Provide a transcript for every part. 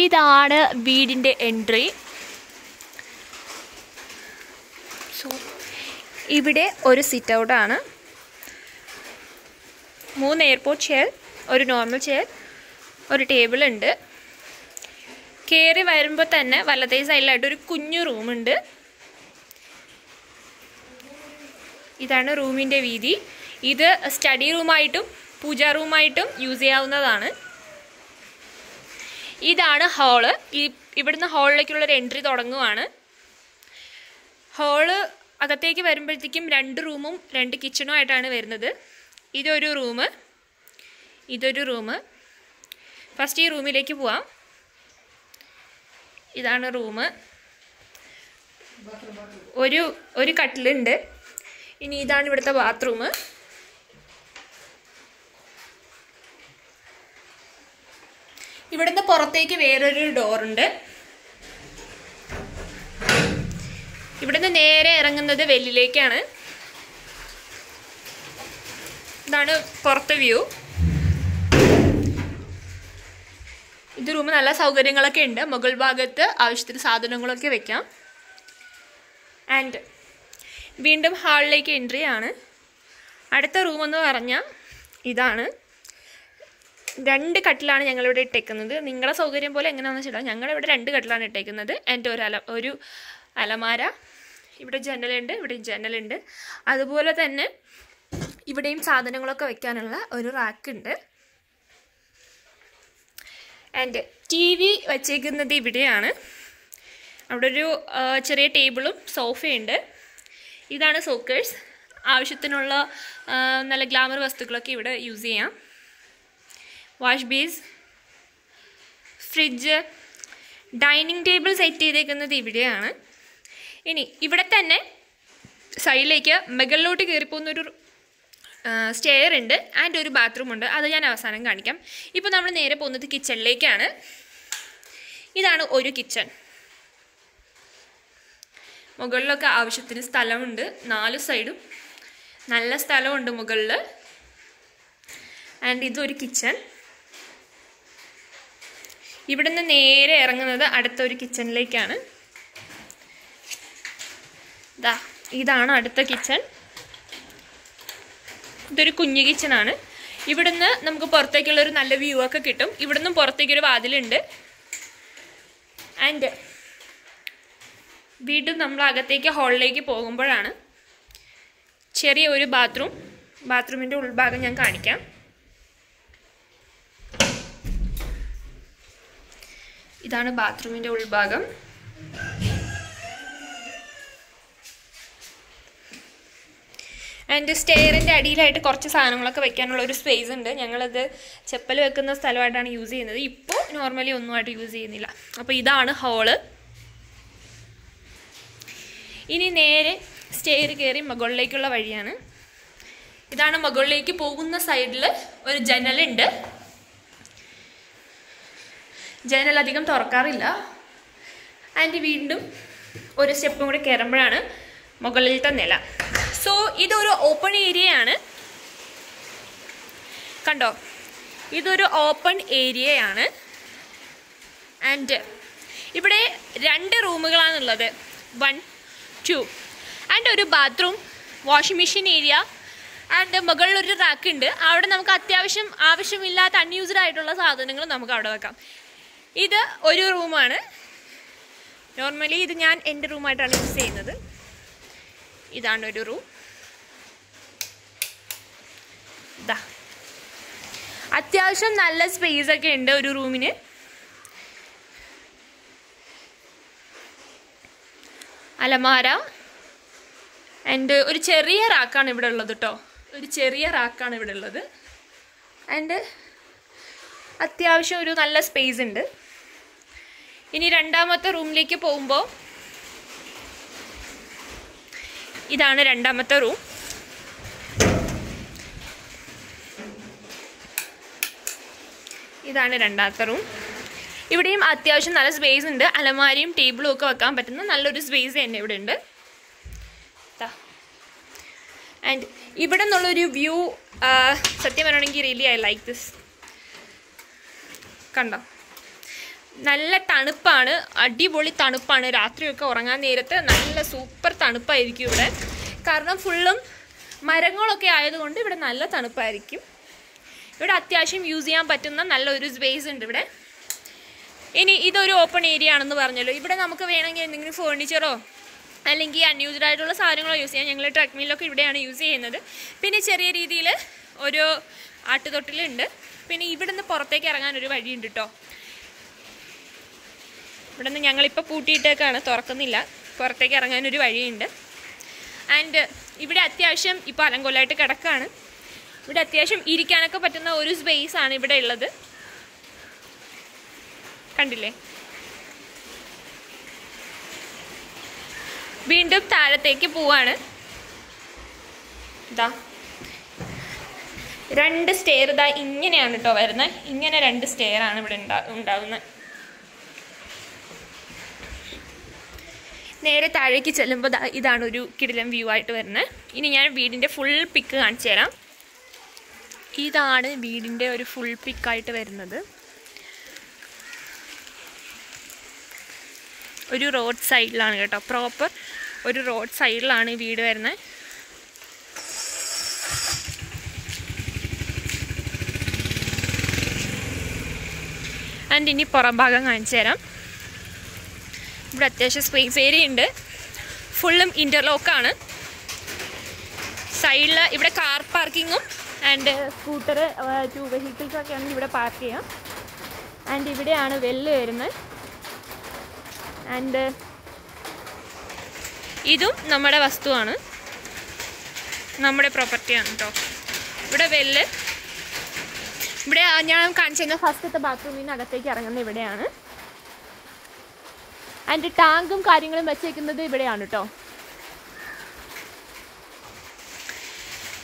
ഇതാണ് വീടിന്റെ entry. So ഇവിടെ ഒരു സിറ്റ് ഔട്ടാണ് മൂന്ന് എയർപോർട്ട് ചെയർ ഒരു നോർമൽ ചെയർ ഒരു ടേബിൾ ഉണ്ട്. കയറി വരുമ്പോൾ തന്നെ വലതേ സൈഡിലായിട്ട് ഒരു കുഞ്ഞു റൂമുണ്ട് ഇതാണ് റൂമിന്റെ വീതി. ഇത് സ്റ്റഡി റൂമായിട്ടും പൂജാ റൂമായിട്ടും യൂസ് ചെയ്യാവുന്നതാണ്. ഇതാണ് ഹാൾ ഈ ഇവിടുന്ന് ഹാളിലേക്കുള്ളൊരു എൻട്രി തുടങ്ങുവാണ്. ഹാൾ അകത്തേക്ക് വരുമ്പോഴത്തേക്കും രണ്ട് റൂമും രണ്ട് കിച്ചണും ആയിട്ടാണ് വരുന്നത്. ഇതൊരു റൂമ് ഇതൊരു റൂമ് ഫസ്റ്റ് ഈ റൂമിലേക്ക് പോവാം. ഇതാണ് റൂമ് ഒരു ഒരു കട്ടിലുണ്ട്. ഇനി ഇതാണ് ഇവിടുത്തെ ബാത്റൂം ഇവിടുന്ന് പുറത്തേക്ക് വേറൊരു ഡോറുണ്ട് ഇവിടുന്ന് നേരെ ഇറങ്ങുന്നത് വെല്ലിലേക്കാണ്. ഇതാണ് പുറത്തെ വ്യൂ ഇത് റൂം നല്ല സൗകര്യങ്ങളൊക്കെ ഉണ്ട്. മുകൾ ഭാഗത്ത് ആവശ്യത്തിന് സാധനങ്ങളൊക്കെ വെക്കാം. ആൻഡ് വീണ്ടും ഹാളിലേക്ക് എൻട്രി ആണ്. അടുത്ത റൂമെന്ന് പറഞ്ഞാൽ ഇതാണ്. രണ്ട് കട്ടിലാണ് ഞങ്ങളിവിടെ ഇട്ടേക്കുന്നത്. നിങ്ങളുടെ സൗകര്യം പോലെ എങ്ങനെയാണെന്ന് വെച്ചാൽ ഞങ്ങളിവിടെ രണ്ട് കട്ടിലാണ് ഇട്ടേക്കുന്നത്. എന്റെ ഒരു അല ഒരു അലമാര ഇവിടെ ജനലുണ്ട് ഇവിടെ ജനലുണ്ട്. അതുപോലെ തന്നെ ഇവിടെയും സാധനങ്ങളൊക്കെ വെക്കാനുള്ള ഒരു റാക്കുണ്ട്. ആൻഡ് ടി വി വച്ചേക്കുന്നത് ഇവിടെയാണ്. അവിടെ ഒരു ചെറിയ ടേബിളും സോഫയുണ്ട്. ഇതാണ് സോക്കേഴ്സ്. ആവശ്യത്തിനുള്ള നല്ല ഗ്ലാമർ വസ്തുക്കളൊക്കെ ഇവിടെ യൂസ് ചെയ്യാം. Wash basin fridge dining table set ചെയ്തേക്കുന്നത് ഇവിടെയാണ്. ഇനി ഇവിടെ തന്നെ സൈഡിലേക്ക് മുകളിലോട്ട് കയറിപ്പോകുന്നൊരു സ്റ്റെയർ ഉണ്ട് ആൻഡ് ഒരു ബാത്റൂം ഉണ്ട്. അത് ഞാൻ അവസാനം കാണിക്കാം. ഇപ്പോൾ നമ്മൾ നേരെ പോകുന്നത് കിച്ചണിലേക്കാണ് ഇതാണ് ഒരു കിച്ചൺ മുകളിലൊക്കെ ആവശ്യത്തിന് സ്ഥലമുണ്ട്. നാല് സൈഡും നല്ല സ്ഥലമുണ്ട് മുകളിൽ ആൻഡ് ഇതൊരു കിച്ചൺ ഇവിടുന്ന് നേരെ ഇറങ്ങുന്നത് അടുത്തൊരു കിച്ചണിലേക്കാണ് ദാ ഇതാണ് അടുത്ത കിച്ചൺ ഇതൊരു കുഞ്ഞു കിച്ചണാണ് ഇവിടുന്ന് നമുക്ക് പുറത്തേക്കുള്ള ഒരു നല്ല വ്യൂ ഒക്കെ കിട്ടും. ഇവിടുന്ന് പുറത്തേക്കൊരു വാതിലുണ്ട്. ആൻഡ് വീണ്ടും നമ്മൾ അകത്തേക്ക് ഹാളിലേക്ക് പോകുമ്പോഴാണ് ചെറിയ ഒരു ബാത്റൂം ബാത്റൂമിന്റെ ഉൾഭാഗം ഞാൻ കാണിക്കാം. ഇതാണ് ബാത്റൂമിന്റെ ഉൾഭാഗം. ആൻഡ് സ്റ്റെയറിന്റെ അടിയിലായിട്ട് കുറച്ച് സാധനങ്ങളൊക്കെ വെക്കാനുള്ള ഒരു സ്പേസ് ഉണ്ട്. ഞങ്ങളത് ചെപ്പൽ വെക്കുന്ന സ്ഥലമായിട്ടാണ് യൂസ് ചെയ്യുന്നത്. ഇപ്പോൾ നോർമലി ഒന്നുമായിട്ട് യൂസ് ചെയ്യുന്നില്ല. അപ്പോൾ ഇതാണ് ഹോൾ ഇനി നേരെ സ്റ്റെയർ കയറി മുകളിലേക്കുള്ള വഴിയാണ്. ഇതാണ് മുകളിലേക്ക് പോകുന്ന സൈഡിൽ ഒരു ജനലുണ്ട്. ജനൽ അധികം തുറക്കാറില്ല. ആൻഡ് വീണ്ടും ഒരു സ്റ്റെപ്പും കൂടി കയറുമ്പോഴാണ് മുകളിലത്തെ നില. സോ ഇതൊരു ഓപ്പൺ ഏരിയയാണ്. കണ്ടോ? ഇതൊരു ഓപ്പൺ ഏരിയയാണ്. ആൻഡ് ഇവിടെ രണ്ട് റൂമുകളാണുള്ളത്. One two. ആൻഡ് ഒരു bathroom washing machine area. And മുകളിലൊരു റാക്ക് ഉണ്ട് അവിടെ നമുക്ക് അത്യാവശ്യം ആവശ്യമില്ലാത്ത അൺയൂസ്ഡ് ആയിട്ടുള്ള സാധനങ്ങൾ നമുക്ക് അവിടെ വെക്കാം. ഇത് ഒരു റൂമാണ്. നോർമലി ഇത് ഞാൻ എന്റെ റൂമായിട്ടാണ് യൂസ് ചെയ്യുന്നത്. ഇതാണ് ഒരു റൂം. ഇതാ അത്യാവശ്യം നല്ല സ്പേസ് ഒക്കെ ഉണ്ട് ഒരു റൂമിന്. അലമാര. ആൻഡ് ഒരു ചെറിയ റാക്കാണ് ഇവിടെ ഉള്ളത് കേട്ടോ ഒരു ചെറിയ റാക്കാണ് ഇവിടെ ഉള്ളത്. ആൻഡ് അത്യാവശ്യം ഒരു നല്ല സ്പേസ് ഉണ്ട്. ഇനി രണ്ടാമത്തെ റൂമിലേക്ക് പോകുമ്പോൾ ഇതാണ് രണ്ടാമത്തെ റൂം. ഇതാണ് രണ്ടാമത്തെ റൂം. ഇവിടെയും അത്യാവശ്യം നല്ല സ്പേസ് ഉണ്ട്. അലമാരിയും ടേബിളും ഒക്കെ വെക്കാൻ പറ്റുന്ന നല്ലൊരു സ്പേസ് തന്നെ ഇവിടെ ഉണ്ട്. ആൻഡ് ഇവിടെ നിന്നുള്ളൊരു വ്യൂ സത്യം പറയണമെങ്കിൽ റിയലി ഐ ലൈക്ക് ദിസ് കണ്ടോ? നല്ല തണുപ്പാണ്. അടിപൊളി തണുപ്പാണ്. രാത്രിയൊക്കെ ഉറങ്ങാൻ നേരത്ത് നല്ല സൂപ്പർ തണുപ്പായിരിക്കും ഇവിടെ. കാരണം ഫുള്ളും മരങ്ങളൊക്കെ ആയതുകൊണ്ട് ഇവിടെ നല്ല തണുപ്പായിരിക്കും. ഇവിടെ അത്യാവശ്യം യൂസ് ചെയ്യാൻ പറ്റുന്ന നല്ലൊരു സ്പേസ് ഉണ്ട് ഇവിടെ. ഇനി ഇതൊരു ഓപ്പൺ ഏരിയ ആണെന്ന് പറഞ്ഞല്ലോ. ഇവിടെ നമുക്ക് വേണമെങ്കിൽ എന്തെങ്കിലും ഫേർണിച്ചറോ അല്ലെങ്കിൽ അൺയൂസ്ഡ് ആയിട്ടുള്ള സാധനങ്ങളോ യൂസ് ചെയ്യാം. ഞങ്ങൾ ട്രക്മീലൊക്കെ ഇവിടെയാണ് യൂസ് ചെയ്യുന്നത്. പിന്നെ ചെറിയ രീതിയിൽ ഒരു ആട്ടുതൊട്ടിലുണ്ട്. പിന്നെ ഇവിടുന്ന് പുറത്തേക്ക് ഇറങ്ങാൻ ഒരു വഴിയുണ്ട് കേട്ടോ ഇവിടെ നിന്ന് ഞങ്ങളിപ്പോൾ പൂട്ടിയിട്ടേക്കാണ്. തുറക്കുന്നില്ല. പുറത്തേക്ക് ഇറങ്ങാനൊരു വഴിയുണ്ട്. ആൻഡ് ഇവിടെ അത്യാവശ്യം ഇപ്പോൾ അലങ്കോലായിട്ട് കിടക്കാണ്. ഇവിടെ അത്യാവശ്യം ഇരിക്കാനൊക്കെ പറ്റുന്ന ഒരു സ്പേസ് ആണ് ഇവിടെ ഉള്ളത്. കണ്ടില്ലേ? വീണ്ടും താഴത്തേക്ക് പോവാണ്. ഇതാ രണ്ട് സ്റ്റെയർ ഇതാ ഇങ്ങനെയാണ് കേട്ടോ വരുന്നത് ഇങ്ങനെ രണ്ട് സ്റ്റെയർ ആണ് ഇവിടെ ഉണ്ടാ നേരെ താഴേക്ക് ചെല്ലുമ്പോൾ ഇതാണ് ഒരു കിടിലം വ്യൂ ആയിട്ട് വരുന്നത് ഇനി ഞാൻ വീടിന്റെ ഫുൾ പിക്ക് കാണിച്ചു തരാം. ഇതാണ് വീടിന്റെ ഒരു ഫുൾ പിക്കായിട്ട് വരുന്നത്. ഒരു റോഡ് സൈഡിലാണ് കേട്ടോ. പ്രോപ്പർ ഒരു റോഡ് സൈഡിലാണ് ഈ വീട് വരുന്നത് ആൻഡ് ഇനി പുറം ഭാഗം കാണിച്ചു തരാം. ഇവിടെ അത്യാവശ്യം സ്പേസ് ഏരിയ ഉണ്ട്. ഫുള്ളും ഇന്റർലോക്കാണ് സൈഡിൽ ഇവിടെ കാർ പാർക്കിങ്ങും ആൻഡ് സ്കൂട്ടർ ടു വെഹിക്കിൾസ് ഒക്കെ ആണെങ്കിൽ ഇവിടെ പാർക്ക് ചെയ്യാം. ആൻഡ് ഇവിടെയാണ് വെല്ല് വരുന്നത്. ആൻഡ് ഇതും നമ്മുടെ വസ്തുവാണ്. നമ്മുടെ പ്രോപ്പർട്ടിയാണ് കേട്ടോ ഇവിടെ വെല്ല് ഇവിടെ ഞാൻ ഞാൻ കാണിച്ചിരുന്ന ഫസ്റ്റത്തെ ബാത്റൂമിൽ അകത്തേക്ക് ഇറങ്ങുന്ന ഇവിടെയാണ്. ആൻഡ് ടാങ്കും കാര്യങ്ങളും വെച്ചേക്കുന്നത് ഇവിടെയാണ് കേട്ടോ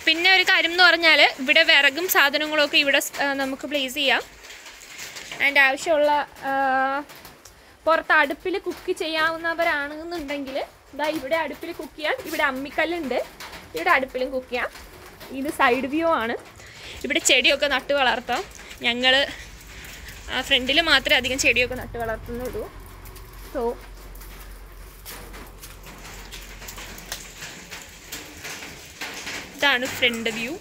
പിന്നെ ഒരു കാര്യം എന്ന് പറഞ്ഞാൽ ഇവിടെ വിറകും സാധനങ്ങളും ഒക്കെ ഇവിടെ നമുക്ക് പ്ലേസ് ചെയ്യാം. ആൻഡ് ആവശ്യമുള്ള പുറത്ത് അടുപ്പിൽ കുക്ക് ചെയ്യാവുന്നവരാണെന്നുണ്ടെങ്കിൽ ഇതാ ഇവിടെ അടുപ്പിൽ കുക്ക് ചെയ്യാം. ഇവിടെ അമ്മിക്കല്ലുണ്ട്. ഇവിടെ അടുപ്പിലും കുക്ക് ചെയ്യാം. ഇത് സൈഡ് വ്യൂ ആണ്. ഇവിടെ ചെടിയൊക്കെ നട്ട് വളർത്താം. ഞങ്ങൾ ഫ്രണ്ടിൽ മാത്രമേ അധികം ചെടിയൊക്കെ നട്ട് വളർത്തുന്നുള്ളൂ. സോ ഇതാണ് ഫ്രണ്ട് വ്യൂ.